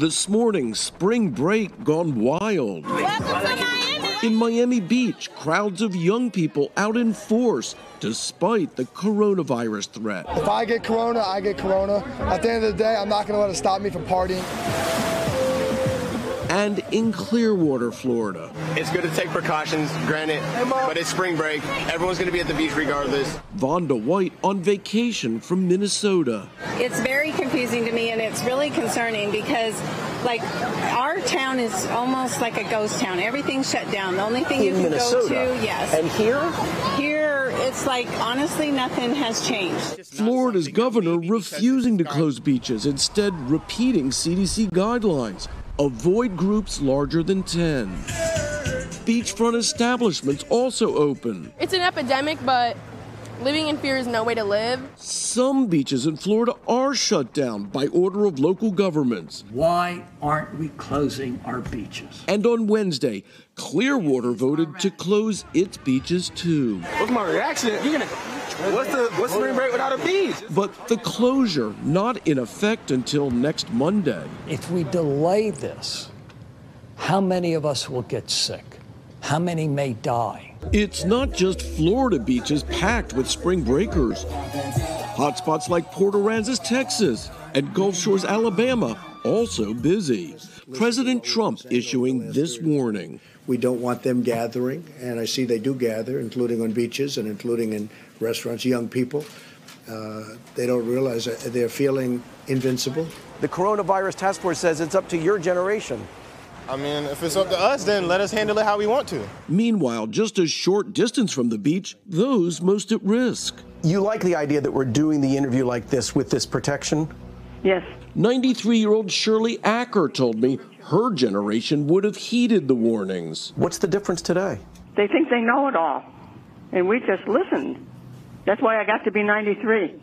This morning, spring break gone wild. In Miami Beach, crowds of young people out in force despite the coronavirus threat. If I get corona, I get corona. At the end of the day, I'm not going to let it stop me from partying. And in Clearwater, Florida. It's good to take precautions, granted, but it's spring break. Everyone's going to be at the beach regardless. Vonda White on vacation from Minnesota. It's very confusing to me and it's really concerning because like our town is almost like a ghost town. Everything's shut down. The only thing you can Minnesota. go to, yes. And here? Here it's like honestly nothing has changed. Florida's governor refusing to close beaches, instead repeating CDC guidelines. Avoid groups larger than 10. Beachfront establishments also open. It's an epidemic, but living in fear is no way to live. Some beaches in Florida are shut down by order of local governments. Why aren't we closing our beaches? And on Wednesday, Clearwater voted to close its beaches too. What's my reaction? You're gonna. What's the what's spring break without a beach? But the closure not in effect until next Monday. If we delay this, how many of us will get sick? How many may die? It's not just Florida beaches packed with spring breakers. Hotspots like Port Aransas, Texas, and Gulf Shores, Alabama, also busy. President Trump issuing this warning. We don't want them gathering, and I see they do gather, including on beaches and including in restaurants, young people. Uh, they don't realize that they're feeling invincible. The coronavirus task force says it's up to your generation. I mean, if it's up to us, then let us handle it how we want to. Meanwhile, just a short distance from the beach, those most at risk. You like the idea that we're doing the interview like this with this protection? Yes. 93 year old Shirley Acker told me her generation would have heeded the warnings. What's the difference today? They think they know it all. And we just listened. That's why I got to be 93.